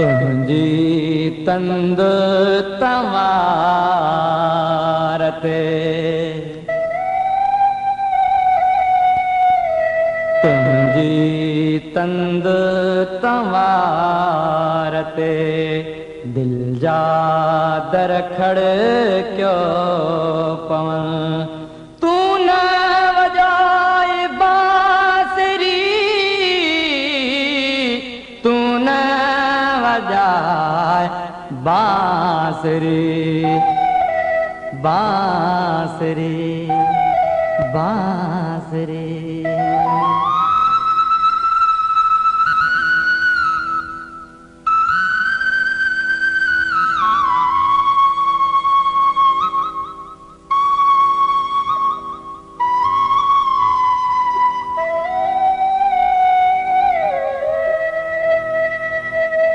تنهنجي تند توار تي تنهنجي تند توار تي دل جا در کڙ ڪيو پون वॼाए बांसरी बांसरी बांसरी।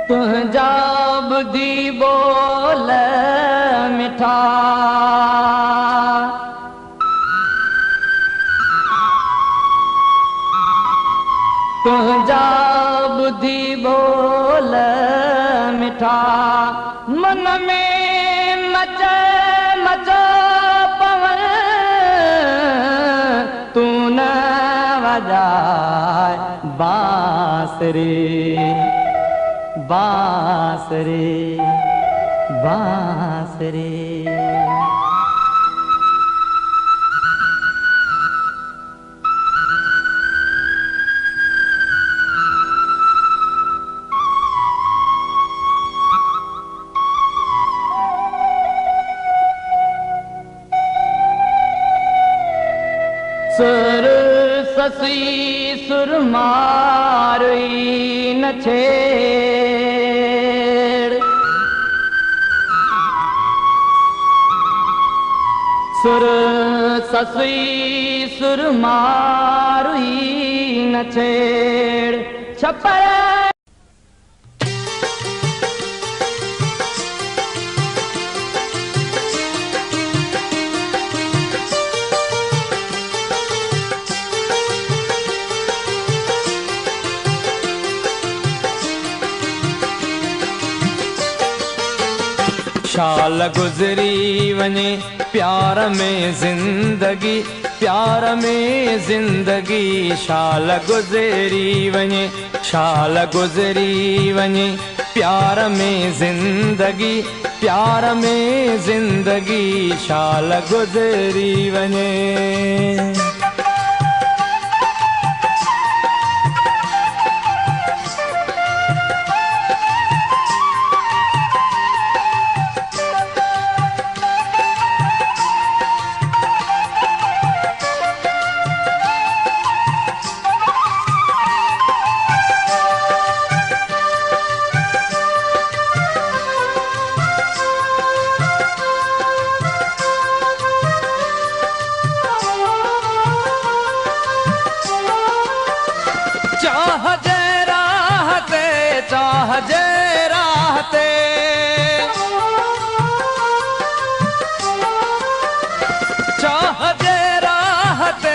تنهنجا ٻڌي بول مٺا. تنهنجا ٻڌي بول مٺا. من ۾ مچ مچ پون تون نه وڄائي بانسري बांसरी बांसरी सुर ससी सुर मारुई न छेड़ सुर ससी सुर मारुई न छेड़ छपर شال گذري وڃي پيار ۾ زندگي پيار ۾ زندگي. شال گذري وڃي شال گذري وڃي پيار ۾ زندگي پيار ۾ زندگي. شال گذري وڃي चाह राहते चाह जय राहते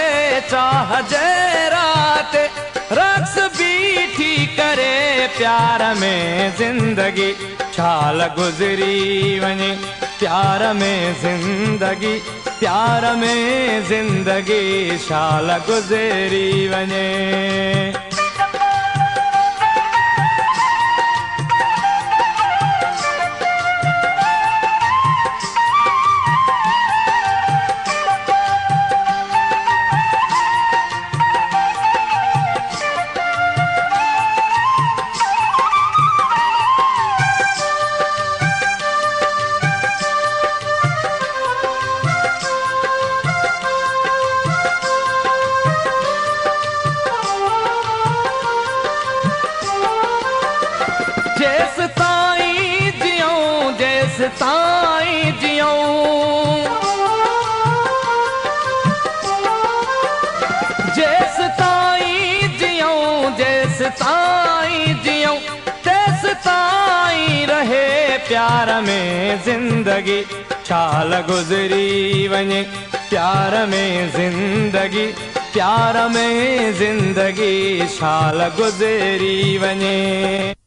राहते रक्स बीठी करे प्यार में ज़िंदगी, छाल गुज़री वञे प्यार में ज़िंदगी, प्यार में ज़िंदगी शाल गुज़री वञे। تائين جيون. جيس تائين جيون جيس تائين جيون تيس تائين رهي پيار ۾ زندگي. ڇال گذري وڃي پيار ۾ زندگي پيار ۾ زندگي. ڇال گذري وڃي